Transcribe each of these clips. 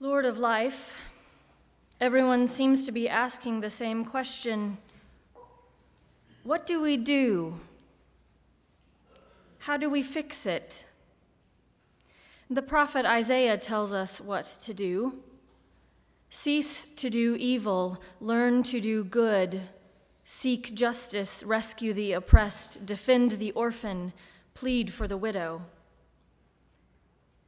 Lord of life, everyone seems to be asking the same question What do we do? How do we fix it? The prophet Isaiah tells us what to do. Cease to do evil, learn to do good, seek justice, rescue the oppressed, defend the orphan, plead for the widow.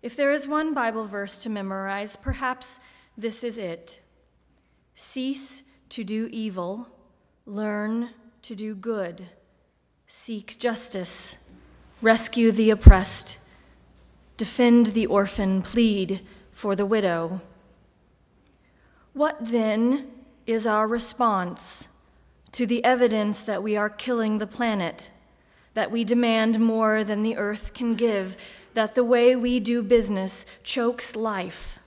If there is one Bible verse to memorize, perhaps this is it. Cease to do evil, learn to do good, seek justice, rescue the oppressed, defend the orphan, plead for the widow. What then is our response to the evidence that we are killing the planet, that we demand more than the earth can give, that the way we do business chokes life?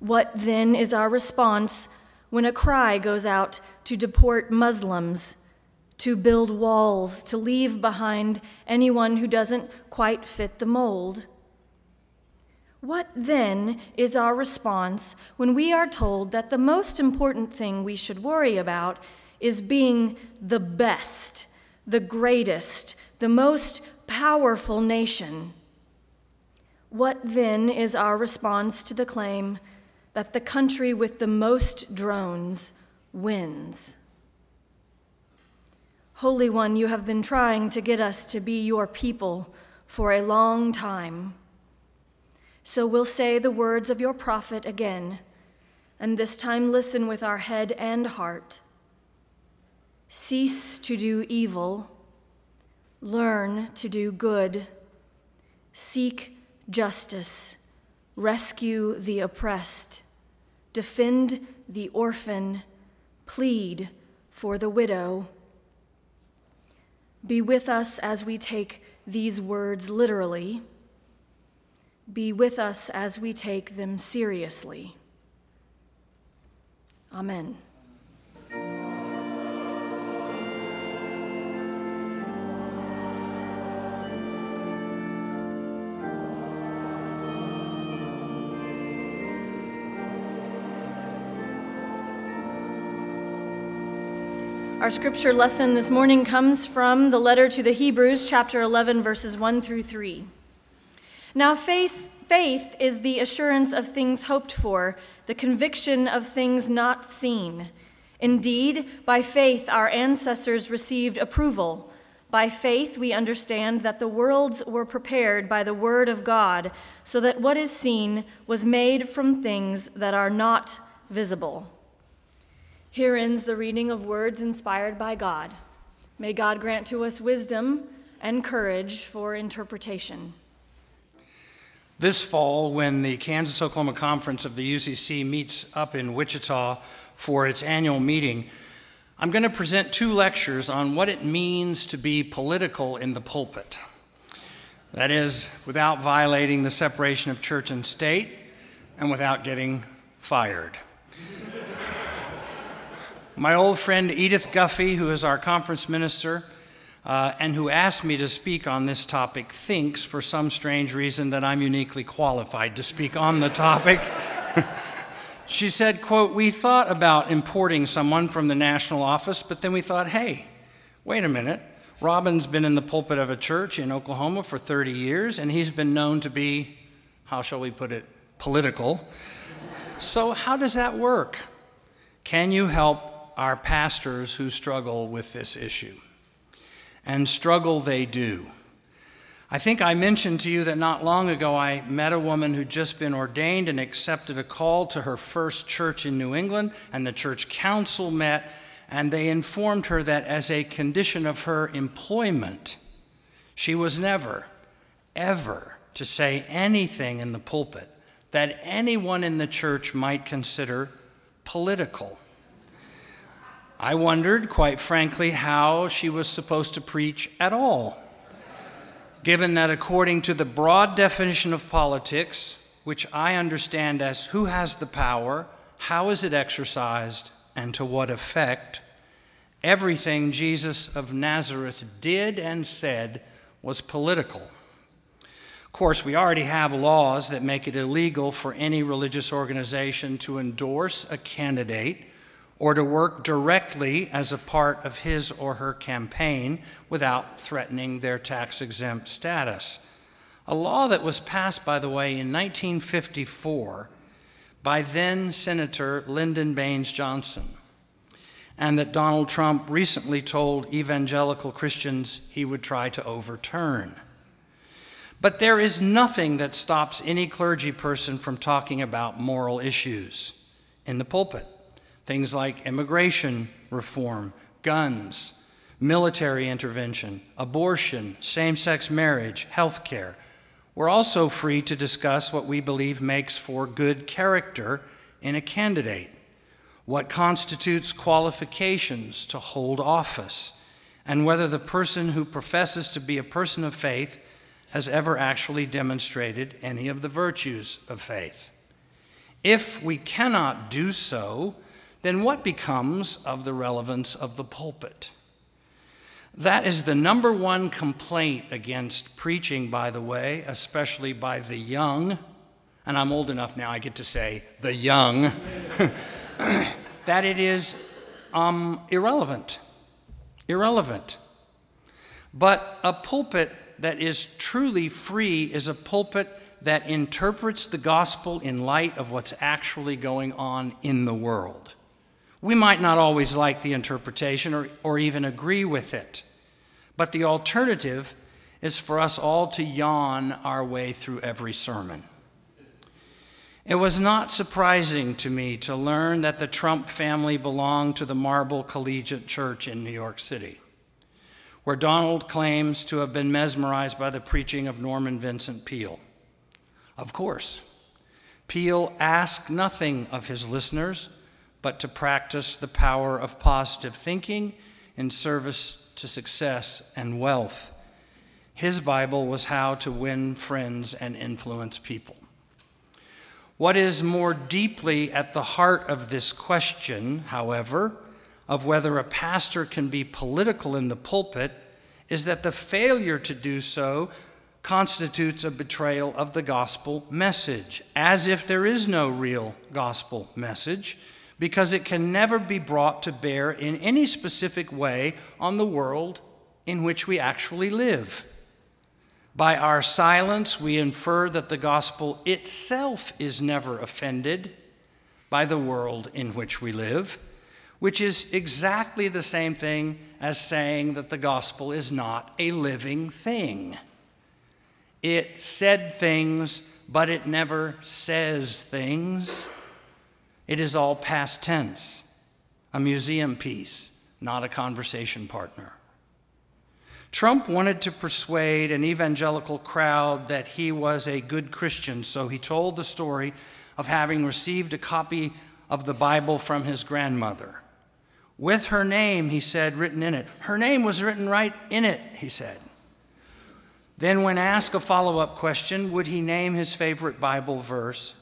What then is our response when a cry goes out to deport Muslims, to build walls, to leave behind anyone who doesn't quite fit the mold? What then is our response when we are told that the most important thing we should worry about is being the best, the greatest, the most powerful nation? What then is our response to the claim that the country with the most drones wins? Holy One, you have been trying to get us to be your people for a long time. So we'll say the words of your prophet again, and this time listen with our head and heart. Cease to do evil, learn to do good, seek justice, rescue the oppressed, defend the orphan, plead for the widow. Be with us as we take these words literally be with us as we take them seriously. Amen. Our scripture lesson this morning comes from the letter to the Hebrews, chapter 11, verses 1 through 3. Now, faith, faith is the assurance of things hoped for, the conviction of things not seen. Indeed, by faith our ancestors received approval. By faith we understand that the worlds were prepared by the word of God, so that what is seen was made from things that are not visible. Here ends the reading of words inspired by God. May God grant to us wisdom and courage for interpretation. This fall, when the Kansas Oklahoma Conference of the UCC meets up in Wichita for its annual meeting, I'm going to present two lectures on what it means to be political in the pulpit. That is, without violating the separation of church and state and without getting fired. My old friend Edith Guffey, who is our conference minister, uh, and who asked me to speak on this topic thinks, for some strange reason, that I'm uniquely qualified to speak on the topic. she said, quote, we thought about importing someone from the national office, but then we thought, hey, wait a minute. Robin's been in the pulpit of a church in Oklahoma for 30 years, and he's been known to be, how shall we put it, political. so, how does that work? Can you help our pastors who struggle with this issue? and struggle they do. I think I mentioned to you that not long ago I met a woman who'd just been ordained and accepted a call to her first church in New England, and the church council met, and they informed her that as a condition of her employment, she was never, ever to say anything in the pulpit that anyone in the church might consider political. I wondered, quite frankly, how she was supposed to preach at all, given that according to the broad definition of politics, which I understand as who has the power, how is it exercised, and to what effect, everything Jesus of Nazareth did and said was political. Of course, we already have laws that make it illegal for any religious organization to endorse a candidate or to work directly as a part of his or her campaign without threatening their tax exempt status. A law that was passed, by the way, in 1954 by then Senator Lyndon Baines Johnson, and that Donald Trump recently told evangelical Christians he would try to overturn. But there is nothing that stops any clergy person from talking about moral issues in the pulpit. Things like immigration reform, guns, military intervention, abortion, same sex marriage, health care. We're also free to discuss what we believe makes for good character in a candidate, what constitutes qualifications to hold office, and whether the person who professes to be a person of faith has ever actually demonstrated any of the virtues of faith. If we cannot do so, then what becomes of the relevance of the pulpit? That is the number one complaint against preaching, by the way, especially by the young. And I'm old enough now, I get to say the young, that it is um, irrelevant. Irrelevant. But a pulpit that is truly free is a pulpit that interprets the gospel in light of what's actually going on in the world. We might not always like the interpretation or, or even agree with it, but the alternative is for us all to yawn our way through every sermon. It was not surprising to me to learn that the Trump family belonged to the Marble Collegiate Church in New York City, where Donald claims to have been mesmerized by the preaching of Norman Vincent Peale. Of course, Peale asked nothing of his listeners but to practice the power of positive thinking in service to success and wealth. His Bible was how to win friends and influence people. What is more deeply at the heart of this question, however, of whether a pastor can be political in the pulpit, is that the failure to do so constitutes a betrayal of the gospel message, as if there is no real gospel message because it can never be brought to bear in any specific way on the world in which we actually live. By our silence, we infer that the gospel itself is never offended by the world in which we live, which is exactly the same thing as saying that the gospel is not a living thing. It said things, but it never says things. It is all past tense, a museum piece, not a conversation partner. Trump wanted to persuade an evangelical crowd that he was a good Christian, so he told the story of having received a copy of the Bible from his grandmother. With her name, he said, written in it. Her name was written right in it, he said. Then, when asked a follow up question, would he name his favorite Bible verse?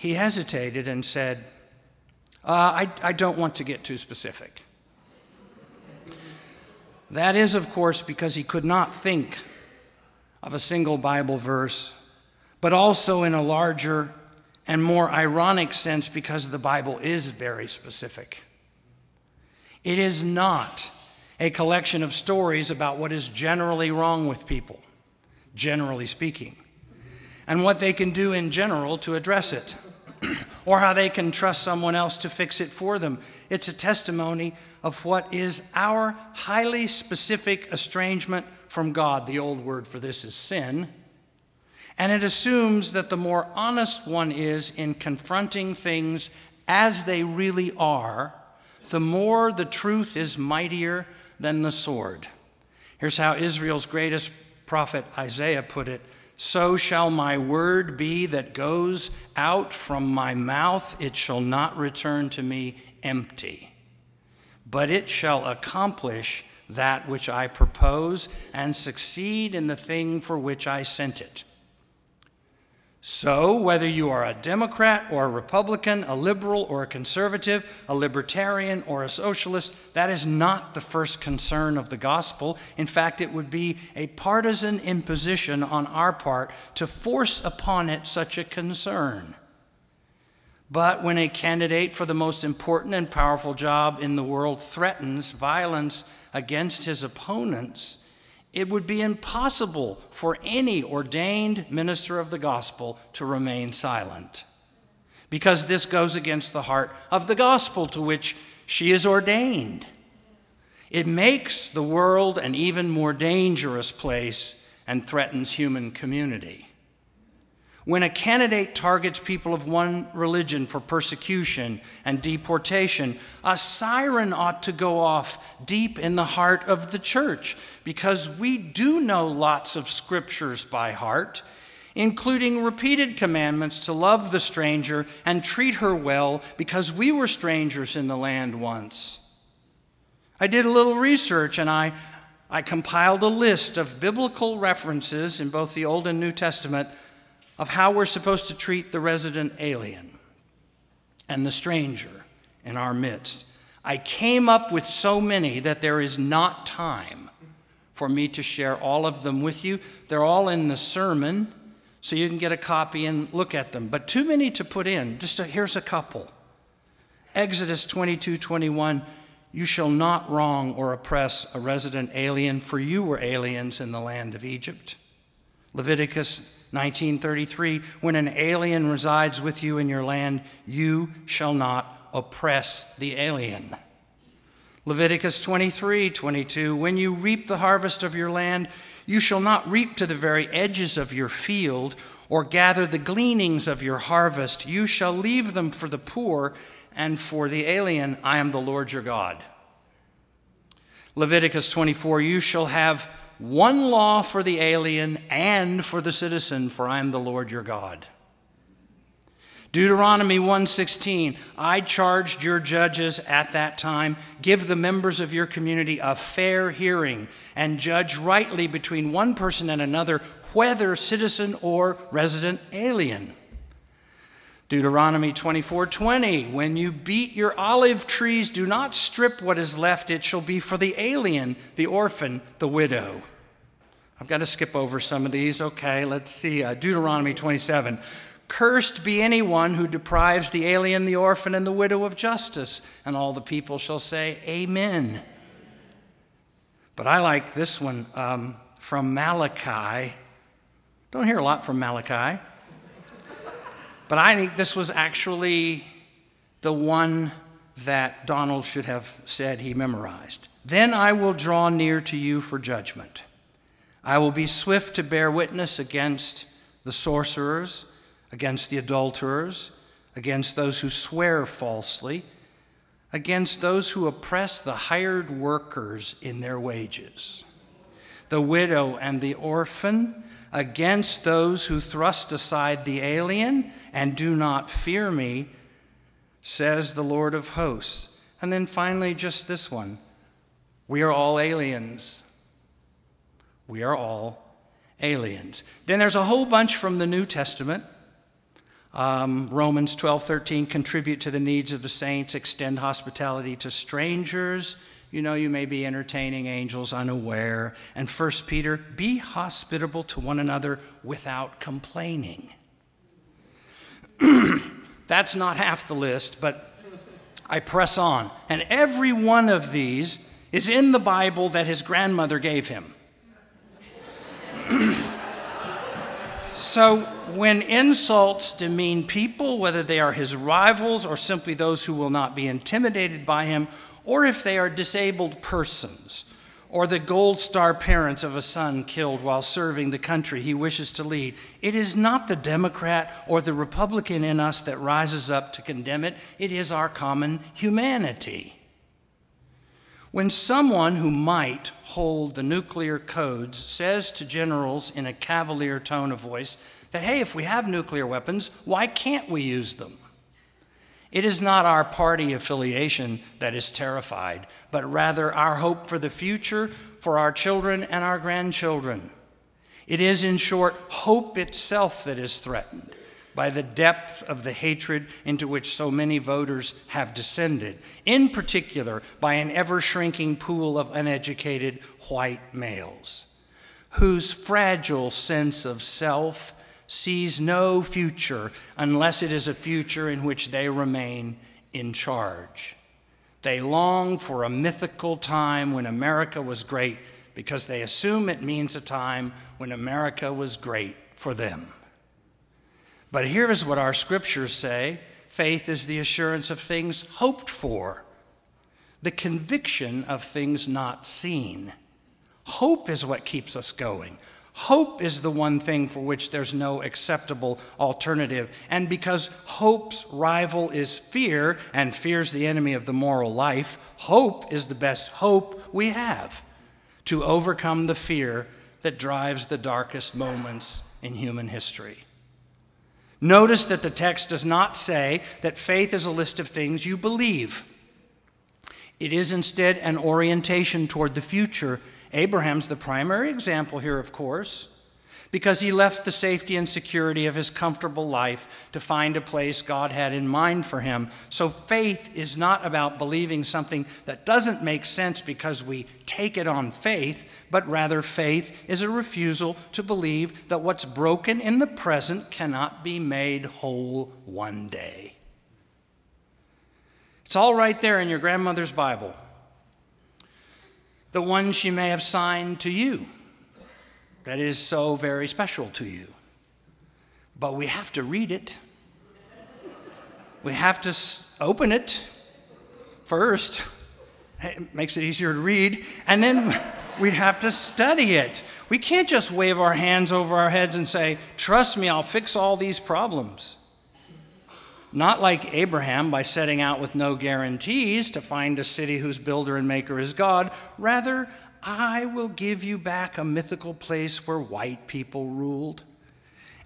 He hesitated and said, uh, I, I don't want to get too specific. That is, of course, because he could not think of a single Bible verse, but also in a larger and more ironic sense because the Bible is very specific. It is not a collection of stories about what is generally wrong with people, generally speaking, and what they can do in general to address it or how they can trust someone else to fix it for them. It's a testimony of what is our highly specific estrangement from God. The old word for this is sin. And it assumes that the more honest one is in confronting things as they really are, the more the truth is mightier than the sword. Here's how Israel's greatest prophet Isaiah put it so shall my word be that goes out from my mouth. It shall not return to me empty, but it shall accomplish that which I propose and succeed in the thing for which I sent it. So, whether you are a Democrat or a Republican, a liberal or a conservative, a libertarian or a socialist, that is not the first concern of the gospel. In fact, it would be a partisan imposition on our part to force upon it such a concern. But when a candidate for the most important and powerful job in the world threatens violence against his opponents, it would be impossible for any ordained minister of the gospel to remain silent. Because this goes against the heart of the gospel to which she is ordained. It makes the world an even more dangerous place and threatens human community. When a candidate targets people of one religion for persecution and deportation, a siren ought to go off deep in the heart of the church because we do know lots of scriptures by heart, including repeated commandments to love the stranger and treat her well because we were strangers in the land once. I did a little research and I, I compiled a list of biblical references in both the Old and New Testament of how we're supposed to treat the resident alien and the stranger in our midst. I came up with so many that there is not time for me to share all of them with you. They're all in the sermon, so you can get a copy and look at them. But too many to put in. Just a, here's a couple. Exodus 22 21. You shall not wrong or oppress a resident alien, for you were aliens in the land of Egypt. Leviticus 1933 When an alien resides with you in your land, you shall not oppress the alien. Leviticus 23:22 When you reap the harvest of your land, you shall not reap to the very edges of your field or gather the gleanings of your harvest. You shall leave them for the poor and for the alien. I am the Lord your God. Leviticus 24 You shall have one law for the alien and for the citizen, for I am the Lord your God. Deuteronomy 1:16 I charged your judges at that time give the members of your community a fair hearing and judge rightly between one person and another whether citizen or resident alien. Deuteronomy 24:20 When you beat your olive trees do not strip what is left it shall be for the alien the orphan the widow. I've got to skip over some of these. Okay, let's see. Uh, Deuteronomy 27 Cursed be anyone who deprives the alien, the orphan, and the widow of justice. And all the people shall say, Amen. But I like this one um, from Malachi. Don't hear a lot from Malachi. But I think this was actually the one that Donald should have said he memorized. Then I will draw near to you for judgment. I will be swift to bear witness against the sorcerers, against the adulterers, against those who swear falsely, against those who oppress the hired workers in their wages, the widow and the orphan, against those who thrust aside the alien and do not fear me, says the Lord of hosts. And then finally, just this one we are all aliens. We are all aliens. Then there's a whole bunch from the New Testament. Um, Romans 12, 13, contribute to the needs of the saints, extend hospitality to strangers. You know, you may be entertaining angels unaware. And 1 Peter, be hospitable to one another without complaining. That's not half the list, but I press on. And every one of these is in the Bible that his grandmother gave him. so when insults demean people, whether they are his rivals or simply those who will not be intimidated by him, or if they are disabled persons, or the gold star parents of a son killed while serving the country he wishes to lead. It is not the Democrat or the Republican in us that rises up to condemn it, it is our common humanity. When someone who might hold the nuclear codes says to generals in a cavalier tone of voice that, hey, if we have nuclear weapons, why can't we use them? It is not our party affiliation that is terrified, but rather our hope for the future, for our children and our grandchildren. It is, in short, hope itself that is threatened by the depth of the hatred into which so many voters have descended, in particular by an ever shrinking pool of uneducated white males, whose fragile sense of self sees no future unless it is a future in which they remain in charge. They long for a mythical time when America was great because they assume it means a time when America was great for them. But here is what our scriptures say faith is the assurance of things hoped for, the conviction of things not seen. Hope is what keeps us going. Hope is the one thing for which there's no acceptable alternative. And because hope's rival is fear, and fear's the enemy of the moral life, hope is the best hope we have to overcome the fear that drives the darkest moments in human history. Notice that the text does not say that faith is a list of things you believe. It is instead an orientation toward the future Abraham's the primary example here, of course, because he left the safety and security of his comfortable life to find a place God had in mind for him. So faith is not about believing something that doesn't make sense because we take it on faith, but rather faith is a refusal to believe that what's broken in the present cannot be made whole one day. It's all right there in your grandmother's Bible the one she may have signed to you that is so very special to you. But we have to read it. We have to open it first. It makes it easier to read. And then we have to study it. We can't just wave our hands over our heads and say, Trust me, I'll fix all these problems not like Abraham by setting out with no guarantees to find a city whose builder and maker is God. Rather, I will give you back a mythical place where white people ruled.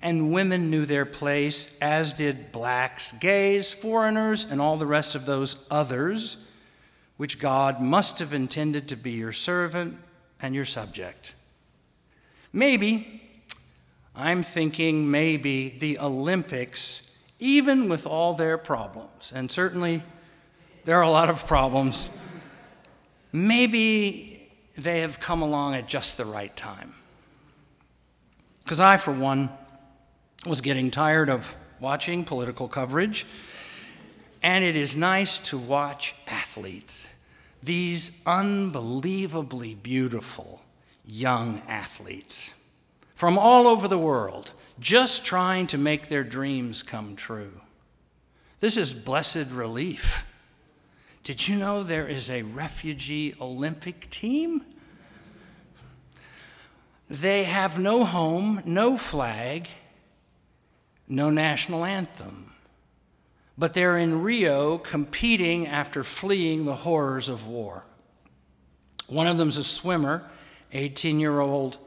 And women knew their place, as did blacks, gays, foreigners, and all the rest of those others, which God must have intended to be your servant and your subject. Maybe, I'm thinking maybe the Olympics even with all their problems. And certainly there are a lot of problems. Maybe they have come along at just the right time. Because I, for one, was getting tired of watching political coverage, and it is nice to watch athletes, these unbelievably beautiful young athletes from all over the world just trying to make their dreams come true. This is blessed relief. Did you know there is a refugee Olympic team? They have no home, no flag, no national anthem. But they're in Rio competing after fleeing the horrors of war. One of them's a swimmer, 18 year old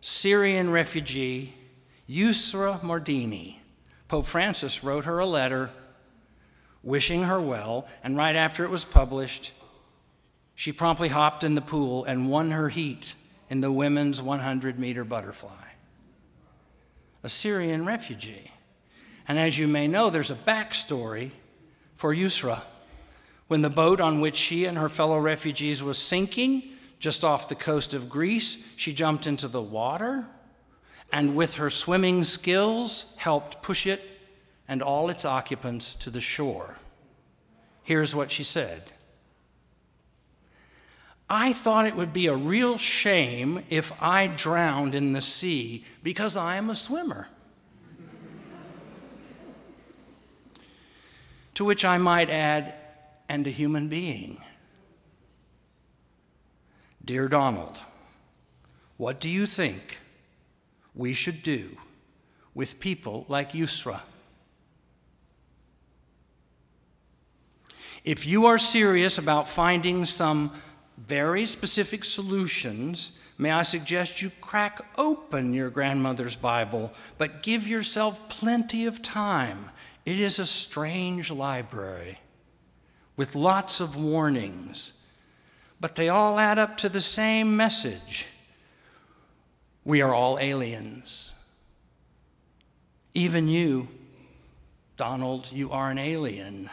Syrian refugee Yusra Mardini. Pope Francis wrote her a letter wishing her well, and right after it was published, she promptly hopped in the pool and won her heat in the women's 100 meter butterfly. A Syrian refugee. And as you may know, there's a backstory for Yusra. When the boat on which she and her fellow refugees was sinking just off the coast of Greece, she jumped into the water and with her swimming skills helped push it and all its occupants to the shore. Here's what she said I thought it would be a real shame if I drowned in the sea because I am a swimmer. to which I might add, and a human being. Dear Donald, what do you think we should do with people like Yusra. If you are serious about finding some very specific solutions, may I suggest you crack open your grandmother's Bible, but give yourself plenty of time. It is a strange library with lots of warnings, but they all add up to the same message We are all aliens. Even you, Donald, you are an alien.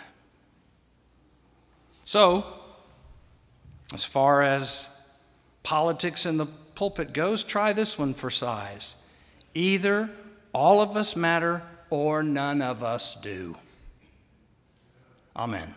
So, as far as politics in the pulpit goes, try this one for size. Either all of us matter or none of us do. Amen.